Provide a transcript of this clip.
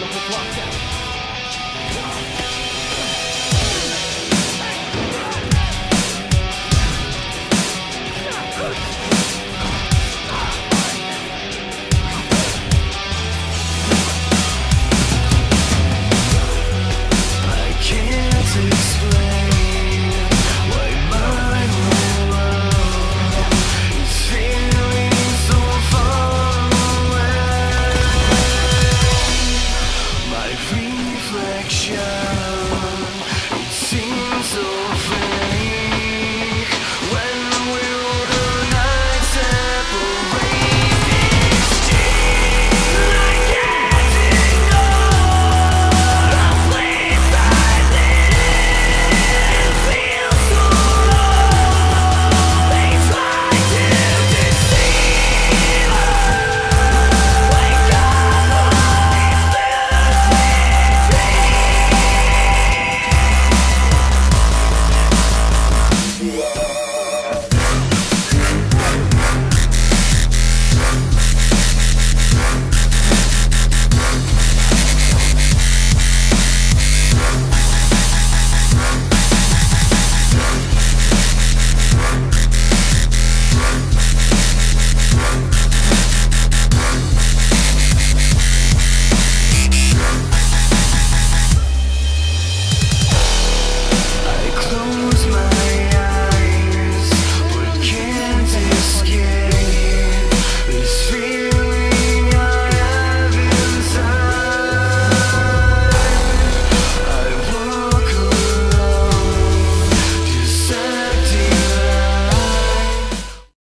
the whole block down.